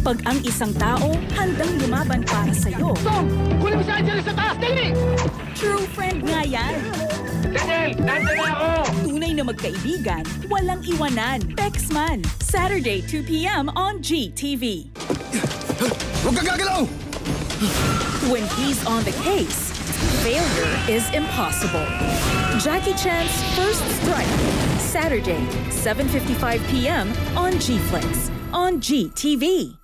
Pag ang isang tao handang lumaban para sa'yo, Tom! Kunin mo si Angela sa taas! Dali! true friend nga yan. Daniel! Nandiyan na ako! Tunay na magkaibigan, walang iwanan. Pexman, Saturday 2pm on GTV. Huwag ka gagalaw! When he's on the case, failure is impossible. Jackie Chan's First Strike, Saturday, 7.55 p.m. on GFlix, on GTV.